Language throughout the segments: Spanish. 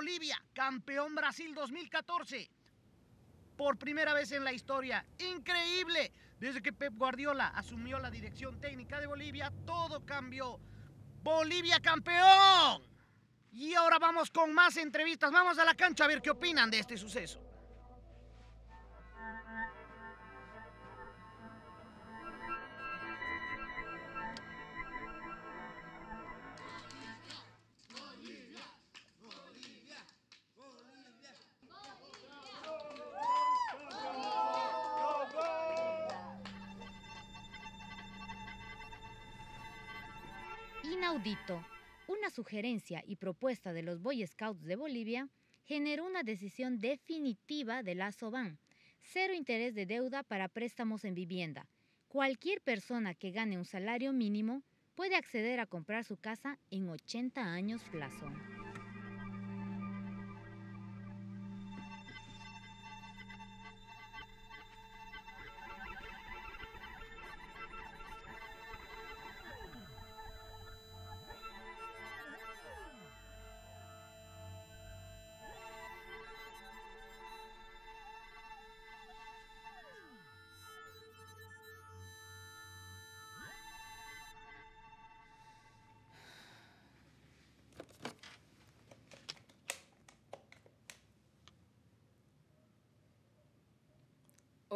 Bolivia, campeón Brasil 2014. Por primera vez en la historia, increíble. Desde que Pep Guardiola asumió la dirección técnica de Bolivia, todo cambió. Bolivia campeón. Y ahora vamos con más entrevistas. Vamos a la cancha a ver qué opinan de este suceso. Una sugerencia y propuesta de los Boy Scouts de Bolivia generó una decisión definitiva de la SOBAN. Cero interés de deuda para préstamos en vivienda. Cualquier persona que gane un salario mínimo puede acceder a comprar su casa en 80 años plazo.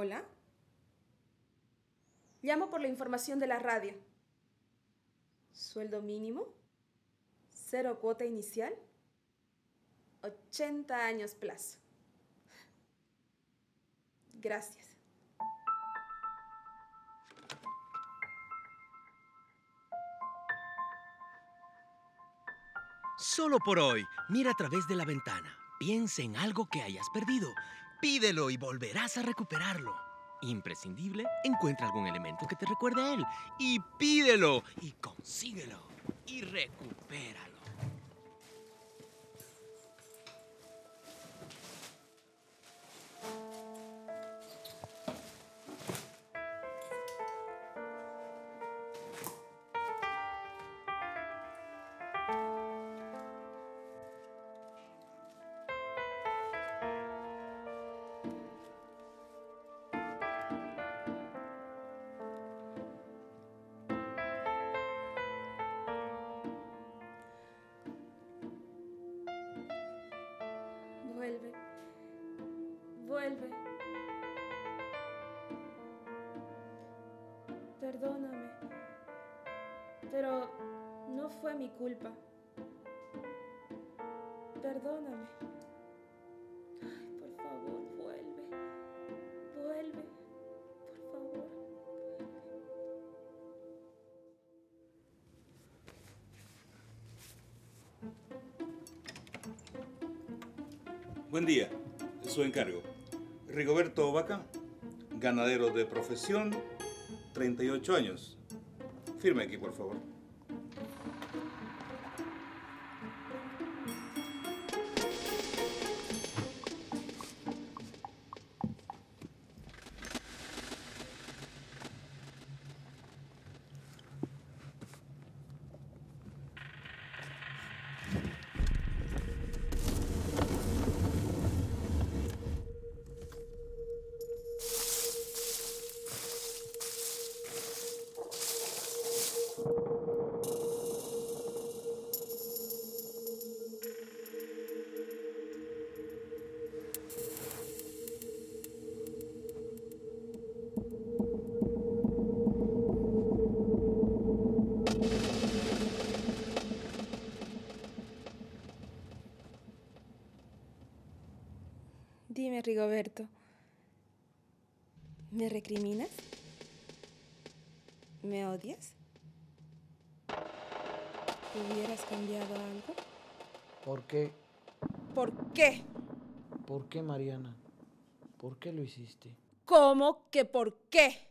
Hola. Llamo por la información de la radio. Sueldo mínimo. Cero cuota inicial. 80 años plazo. Gracias. Solo por hoy, mira a través de la ventana. Piensa en algo que hayas perdido. Pídelo y volverás a recuperarlo. Imprescindible, encuentra algún elemento que te recuerde a él. Y pídelo y consíguelo. Y recupéralo. Vuelve. Perdóname. Pero no fue mi culpa. Perdóname. Ay, por favor, vuelve. Vuelve. Por favor. Buen día, su encargo. Rigoberto Vaca, ganadero de profesión, 38 años. Firme aquí, por favor. Rigoberto. ¿Me recriminas? ¿Me odias? ¿Hubieras cambiado algo? ¿Por qué? ¿Por qué? ¿Por qué, Mariana? ¿Por qué lo hiciste? ¿Cómo que por qué?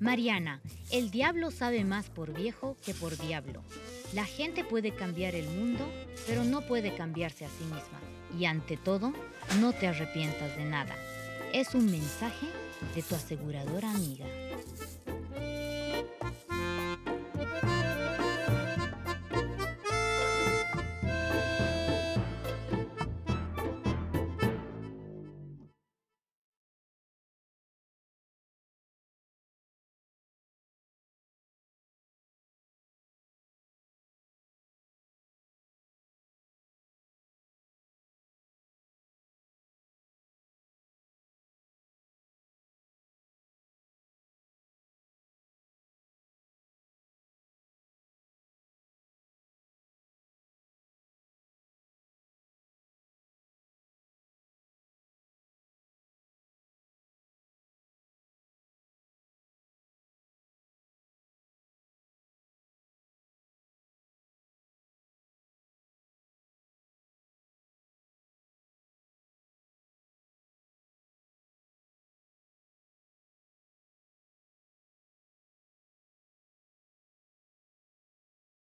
Mariana, el diablo sabe más por viejo que por diablo. La gente puede cambiar el mundo, pero no puede cambiarse a sí misma. Y ante todo, no te arrepientas de nada. Es un mensaje de tu aseguradora amiga.